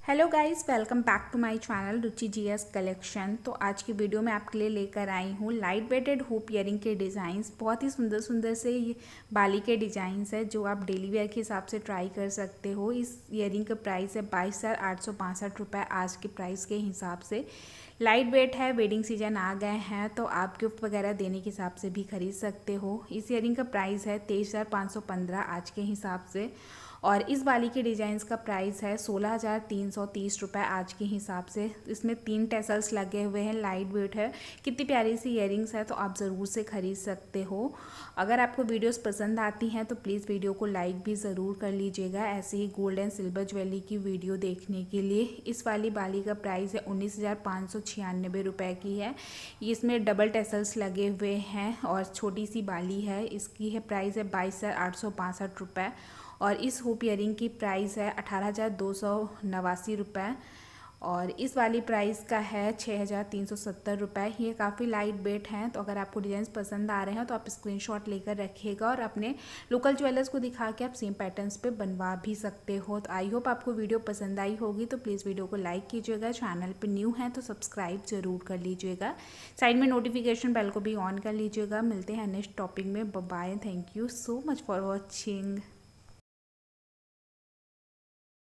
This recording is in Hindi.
Hello guys welcome back to my channel Ruchi GS collection तो आज की वीडियो में आपके लिए लेकर आई हूँ लाइट वेटेड हुप ईयरिंग के डिज़ाइंस बहुत ही सुंदर सुंदर से ये बाली के डिज़ाइंस है जो आप डेली वेयर के हिसाब से ट्राई कर सकते हो। इस ईयरिंग का प्राइस है बाईस हज़ार आठ सौ बासठ रुपये आज के प्राइस के हिसाब से। लाइट वेट है वेडिंग सीज़न आ गए हैं तो आप गिफ्ट वगैरह देने के हिसाब से भी खरीद सकते हो। इस ईयरिंग का प्राइस है तेईस हज़ार पाँच सौ पंद्रह आज के हिसाब से। और इस वाली के डिज़ाइंस का प्राइस है सोलह हज़ार तीन सौ तीस रुपये आज के हिसाब से। इसमें तीन टेसल्स लगे हुए हैं, लाइट वेट है। कितनी प्यारी सी इयरिंग्स है तो आप ज़रूर से ख़रीद सकते हो। अगर आपको वीडियोस पसंद आती हैं तो प्लीज़ वीडियो को लाइक भी ज़रूर कर लीजिएगा, ऐसे ही गोल्ड एंड सिल्वर ज्वेलरी की वीडियो देखने के लिए। इस वाली बाली का प्राइस है उन्नीस हज़ार पाँच सौ छियानबे रुपये की है। इसमें डबल टेसल्स लगे हुए हैं और छोटी सी बाली है, इसकी है प्राइस है बाईस हज़ार आठ सौ बासठ रुपये और इस हुप ईयरिंग की प्राइस है अठारह हज़ार दो सौ नवासी रुपये और इस वाली प्राइस का है छः हज़ार तीन सौ सत्तर रुपये ये काफ़ी लाइट वेट हैं तो अगर आपको डिज़ाइन पसंद आ रहे हैं तो आप स्क्रीनशॉट लेकर रखिएगा और अपने लोकल ज्वेलर्स को दिखा के आप सेम पैटर्न्स पे बनवा भी सकते हो। तो आई होप आपको वीडियो पसंद आई होगी तो प्लीज़ वीडियो को लाइक कीजिएगा। चैनल पर न्यू है तो सब्सक्राइब ज़रूर कर लीजिएगा। साइड में नोटिफिकेशन बेल को भी ऑन कर लीजिएगा। मिलते हैं नेक्स्ट टॉपिक में। Bye thank you so much for watching